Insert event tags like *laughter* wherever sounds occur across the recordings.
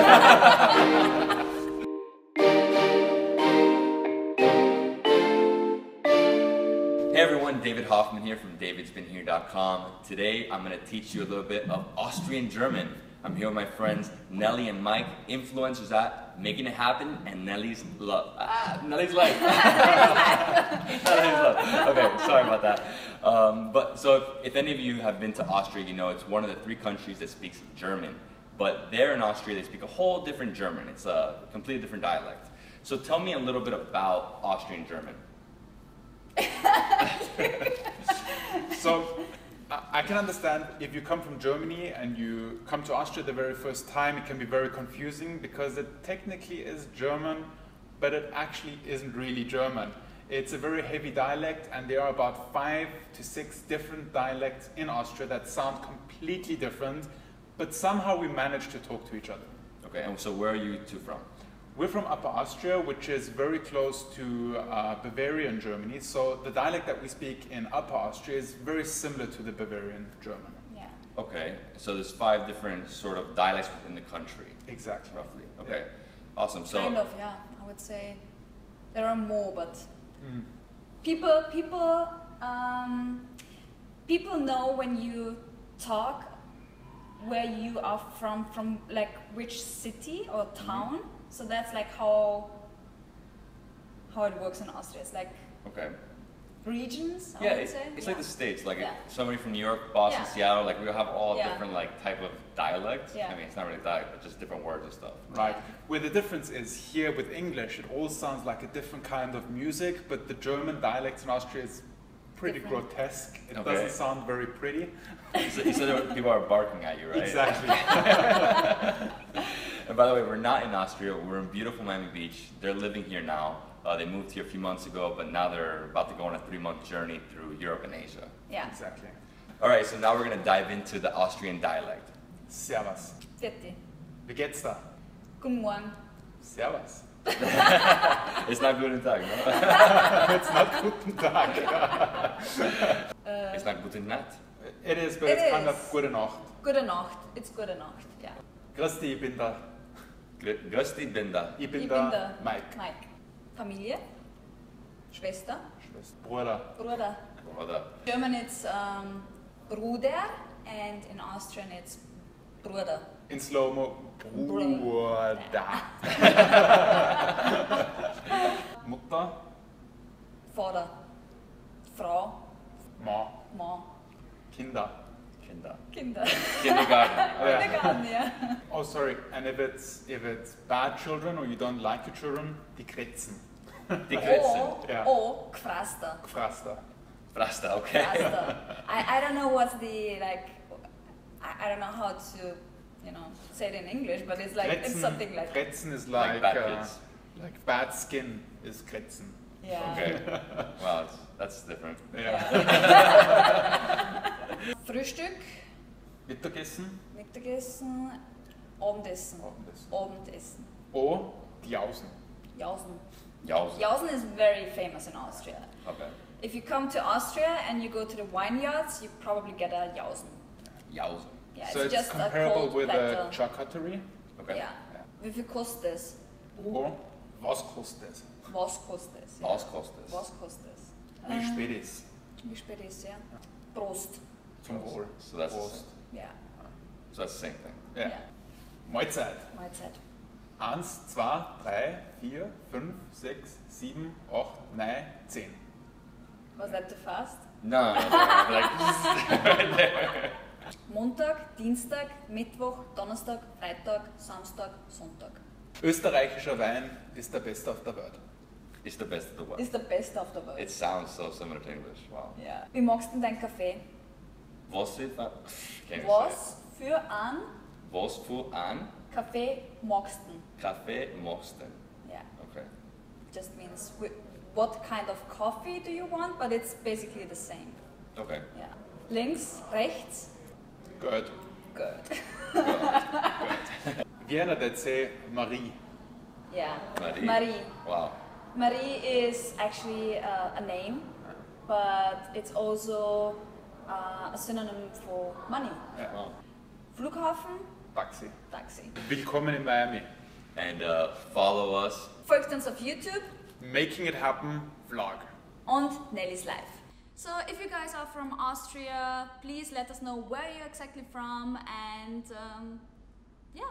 Hey everyone, David Hoffman here from davidsbeenhere.com. Today I'm going to teach you a little bit of Austrian German. I'm here with my friends Nelly and Mike, influencers at Making It Happen and Nelly's Love. Ah, Nelly's Life. *laughs* Nelly's Love. Okay, sorry about that. Um, but so if, if any of you have been to Austria, you know it's one of the three countries that speaks German. But there in Austria, they speak a whole different German. It's a completely different dialect. So tell me a little bit about Austrian German. *laughs* So I can understand if you come from Germany and you come to Austria the very first time, it can be very confusing because it technically is German, but it actually isn't really German. It's a very heavy dialect, and there are about five to six different dialects in Austria that sound completely different, but somehow we managed to talk to each other. Okay, and so where are you two from? We're from Upper Austria, which is very close to uh, Bavarian Germany. So the dialect that we speak in Upper Austria is very similar to the Bavarian German. Yeah. Okay, so there's five different sort of dialects within the country, Exactly. roughly. Okay, awesome. So kind of, yeah. I would say there are more, but Mm. people, people, um, people know when you talk where you are from, from like which city or Mm-hmm. town. So that's like how how it works in Austria. It's like okay, regions. I yeah, would it, say. it's yeah. like the states. Like Yeah. somebody from New York, Boston, Yeah. Seattle, like we have all Yeah. different like type of dialects. Yeah. I mean, it's not really dialect, but just different words and stuff. Right. Where the difference is here with English, it all sounds like a different kind of music, but the German dialect in Austria is pretty Different. grotesque. It Okay. doesn't sound very pretty. You said, you said there were- people are barking at you, right? Exactly. *laughs* And by the way, we're not in Austria. We're in beautiful Miami Beach. They're living here now. Uh, they moved here a few months ago, but now they're about to go on a three-month journey through Europe and Asia. Yeah. exactly. All right, so now we're gonna dive into the Austrian dialect. Servus. Vierte. Wie geht's da? Guten Morgen. Servus. It's *laughs* not guten Tag, no? it's not guten Tag. Uh, It's not guten Nacht. It is, but It it's kind is. of gute Nacht. Gute Nacht. It's gute Nacht. Yeah. Christi, ich bin da. Gr- Grüß dich, bin da. Ich bin Ich da. bin da. Mike. Mike. Familie. Schwester. Schwester. Bruder. Bruder. Oder German it's um, Bruder and in Austrian it's Bruder. In Slow-Mo. Bruder. *laughs* Mutter. Vater. Frau. Ma. Ma. Kinder. Kinder. Kinder. Kindergarten. Yeah. *laughs* Kindergarten, yeah. Oh, sorry. And if it's if it's bad children or you don't like your children, die Kretzen. Die Kretzen. Or, Yeah. or Gefraster. Gefraster. Frasta, okay. Gefraster. I, I don't know what's the, like, I, I don't know how to, you know, say it in English, but it's like, it's something like, Kretzen is Like like bad uh, like bad skin is Kretzen. yeah. Okay. *laughs* Wow, that's, that's different. Yeah. *laughs* Frühstück, Mittagessen. Mittagessen, Abendessen. Abendessen. Abendessen. O. Die Außen. Jausen. Jausen. Jausen is very famous in Austria. Okay. If you come to Austria and you go to the vineyards, you probably get a Jausen. Jausen. Yeah, so it's, it's just a comparable with like a charcuterie. Okay. Yeah. Wie viel kostet es? Was kostet es? Was kostet es? Ja. Was kostet es? Was kostet es? Wie Ähm, spät ist Wie spät ist ja? Prost. Zum Wohl. So that's, the Prost. Ja. so that's the same thing. Ja. ja. Mahlzeit. Mahlzeit. Eins, zwei, drei, vier, fünf, sechs, sieben, acht, neun, zehn. Was that too fast? No, no, no, like, Montag, Dienstag, Mittwoch, Donnerstag, Freitag, Samstag, Sonntag. Österreichischer Wein ist der beste auf der Welt. it's the best of the world. Ist der beste auf der Welt. It sounds so similar to English. Wow. ja. Wie magst du denn deinen Kaffee? Was ist say Was für ein it. Was für ein Kaffee magst du? Kaffee machst du? Ja. Okay. Just means what kind of coffee do you want, but it's basically the same. Okay. Ja. Links, rechts, Gut. Good. *laughs* Vienna, they'd say Marie. Yeah. Marie. Marie. Wow. Marie is actually uh, a name, but it's also uh, a synonym for money. Ja. wow. Flughafen, Taxi. Taxi. Willkommen in Miami. And uh, follow us. Folgt auf YouTube Making it happen vlog. und Nelly's Life. So if you guys are from Austria, please let us know where you're exactly from and um, yeah.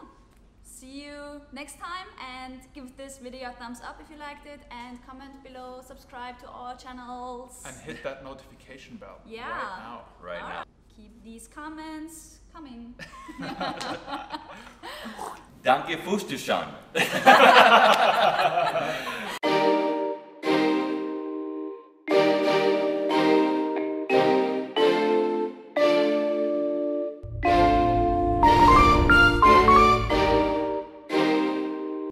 See you next time and give this video a thumbs up if you liked it and comment below, subscribe to our channels. And hit that notification bell Yeah. right now. Right now. Keep these comments coming. *laughs* Danke fürs Zuschauen. *laughs*